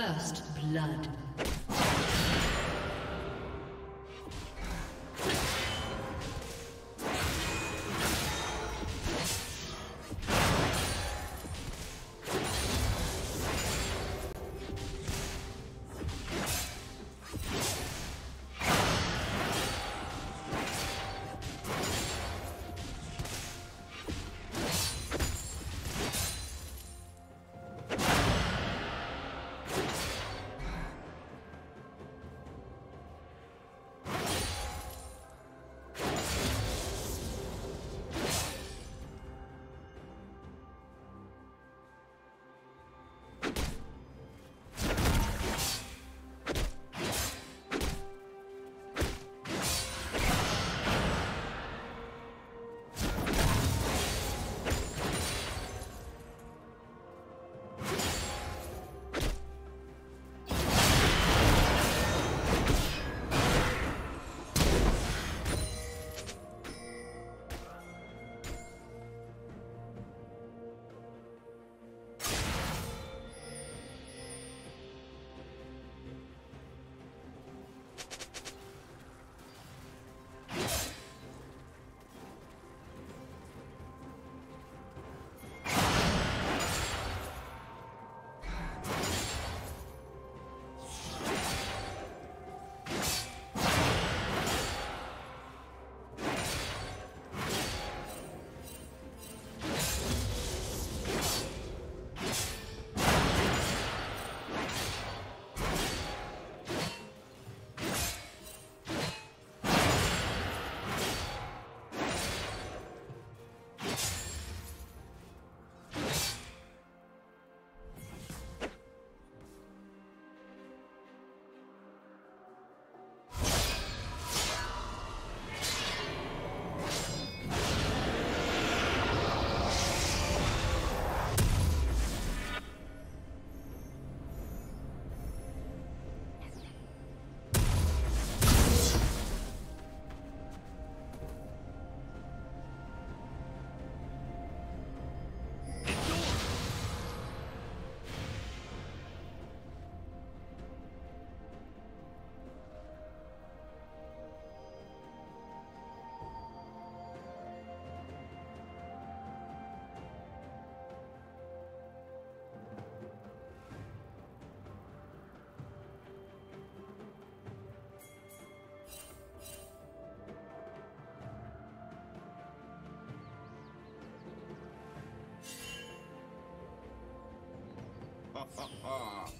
First blood. Ha ha!